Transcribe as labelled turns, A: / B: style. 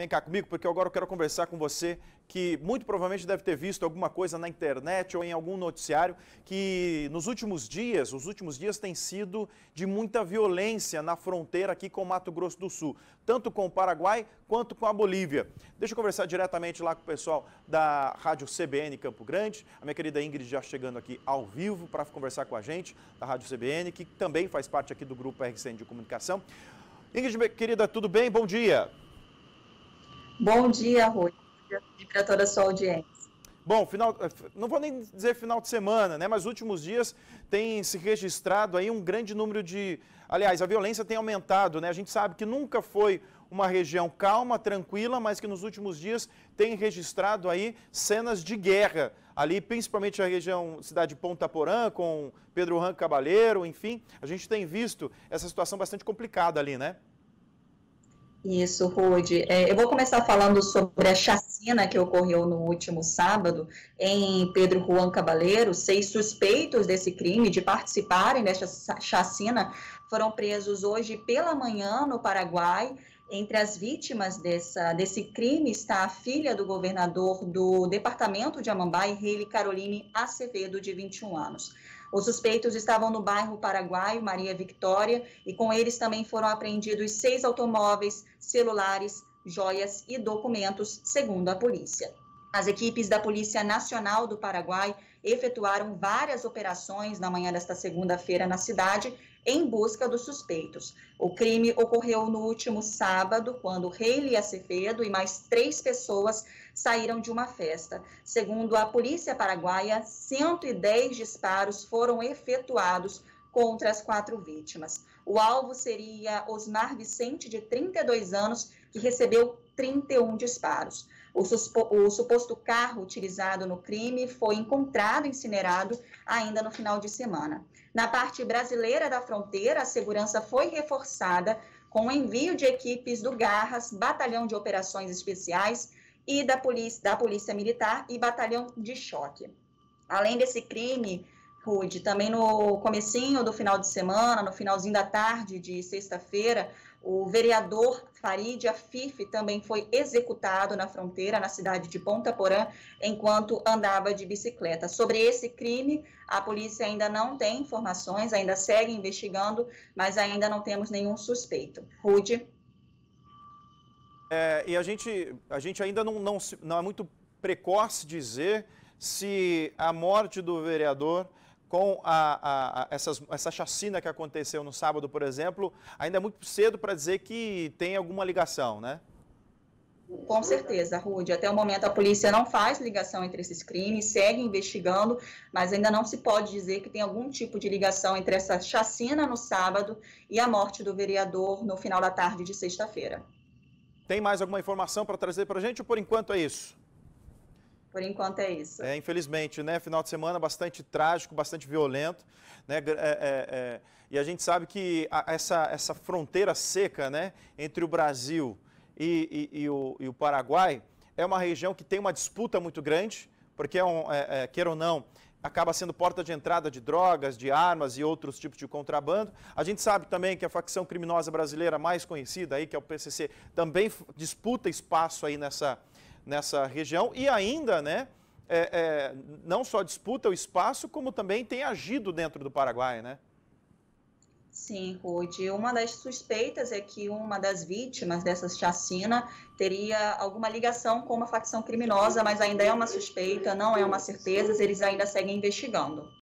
A: Vem cá comigo, porque agora eu quero conversar com você que muito provavelmente deve ter visto alguma coisa na internet ou em algum noticiário que nos últimos dias, os últimos dias têm sido de muita violência na fronteira aqui com o Mato Grosso do Sul, tanto com o Paraguai quanto com a Bolívia. Deixa eu conversar diretamente lá com o pessoal da Rádio CBN Campo Grande, a minha querida Ingrid já chegando aqui ao vivo para conversar com a gente, da Rádio CBN, que também faz parte aqui do grupo RCN de Comunicação. Ingrid, querida, tudo bem? Bom dia.
B: Bom dia, Rui, e para toda a sua audiência.
A: Bom, final, não vou nem dizer final de semana, né? Mas últimos dias tem se registrado aí um grande número de. Aliás, a violência tem aumentado, né? A gente sabe que nunca foi uma região calma, tranquila, mas que nos últimos dias tem registrado aí cenas de guerra. Ali, principalmente a região cidade de Ponta Porã, com Pedro Ranco Cabaleiro, enfim, a gente tem visto essa situação bastante complicada ali, né?
B: Isso, Rude. É, eu vou começar falando sobre a chacina que ocorreu no último sábado em Pedro Juan Cabaleiro. Seis suspeitos desse crime, de participarem desta chacina, foram presos hoje pela manhã no Paraguai. Entre as vítimas dessa, desse crime está a filha do governador do departamento de Amambai, Reile Caroline Acevedo, de 21 anos. Os suspeitos estavam no bairro Paraguaio, Maria Victória, e com eles também foram apreendidos seis automóveis, celulares, joias e documentos, segundo a polícia. As equipes da Polícia Nacional do Paraguai efetuaram várias operações na manhã desta segunda-feira na cidade em busca dos suspeitos. O crime ocorreu no último sábado, quando Reile Acevedo e mais três pessoas saíram de uma festa. Segundo a polícia paraguaia, 110 disparos foram efetuados contra as quatro vítimas. O alvo seria Osmar Vicente, de 32 anos, que recebeu 31 disparos. O, o, suposto carro utilizado no crime foi encontrado incinerado ainda no final de semana. Na parte brasileira da fronteira, a segurança foi reforçada com o envio de equipes do Garras, Batalhão de Operações Especiais e da Polícia, da Polícia Militar e Batalhão de Choque. Além desse crime, Rude, também no comecinho do final de semana, no finalzinho da tarde de sexta-feira, o vereador Farid Afif também foi executado na fronteira, na cidade de Ponta Porã, enquanto andava de bicicleta. Sobre esse crime, a polícia ainda não tem informações, ainda segue investigando, mas ainda não temos nenhum suspeito. Rude.
A: É, e a gente, a gente ainda não, não, não é muito precoce dizer se a morte do vereador com a, a, essas, essa chacina que aconteceu no sábado, por exemplo, ainda é muito cedo para dizer que tem alguma ligação, né?
B: Com certeza, Rude. Até o momento a polícia não faz ligação entre esses crimes, segue investigando, mas ainda não se pode dizer que tem algum tipo de ligação entre essa chacina no sábado e a morte do vereador no final da tarde de sexta-feira.
A: Tem mais alguma informação para trazer para a gente ou por enquanto é isso?
B: Por enquanto é isso.
A: É, infelizmente, né? Final de semana bastante trágico, bastante violento. Né? É, é, é, e a gente sabe que a, essa, essa fronteira seca né? entre o Brasil e, e, e, o, e, o, Paraguai é uma região que tem uma disputa muito grande, porque, é um, é, é, queira ou não, acaba sendo porta de entrada de drogas, de armas e outros tipos de contrabando. A gente sabe também que a facção criminosa brasileira mais conhecida aí, que é o PCC, também disputa espaço aí nessa nessa região e ainda, né, é, é, não só disputa o espaço, como também tem agido dentro do Paraguai, né?
B: Sim, Rude. Uma das suspeitas é que uma das vítimas dessa chacina teria alguma ligação com uma facção criminosa, mas ainda é uma suspeita, não é uma certeza, eles ainda seguem investigando.